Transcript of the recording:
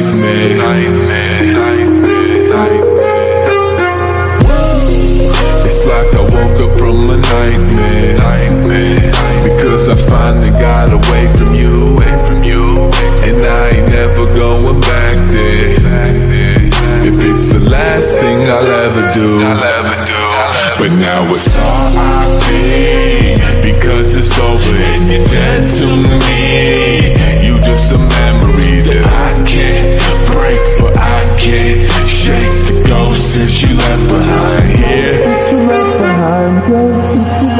nightmare. nightmare, nightmare, nightmare. It's like I woke up from a nightmare, nightmare. Because I finally got away from you, away from you, and I ain't never going back there. If it's the last thing I'll ever do, I'll ever do. But now it's all I be because it's over and you're dead to me. left behind here. Yeah.